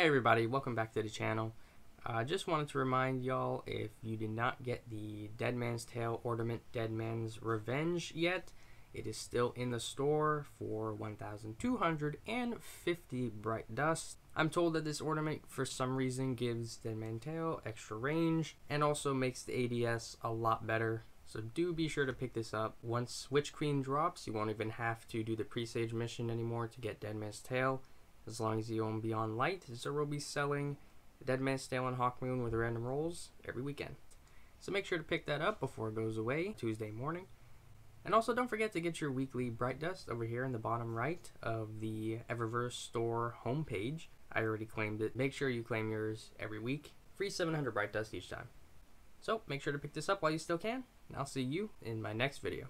Hey everybody, welcome back to the channel. I uh, just wanted to remind y'all if you did not get the Dead Man's Tale Ornament Dead Man's Revenge yet, it is still in the store for 1,250 bright dust. I'm told that this ornament for some reason gives Dead Man's Tale extra range and also makes the ADS a lot better. So do be sure to pick this up. Once Witch Queen drops, you won't even have to do the presage mission anymore to get Dead Man's Tale as long as you own Beyond Light. Xur will be selling Dead Man's Tale and Hawkmoon with random rolls every weekend. So make sure to pick that up before it goes away Tuesday morning. And also don't forget to get your weekly Bright Dust over here in the bottom right of the Eververse store homepage. I already claimed it. Make sure you claim yours every week. Free 700 Bright Dust each time. So make sure to pick this up while you still can, and I'll see you in my next video.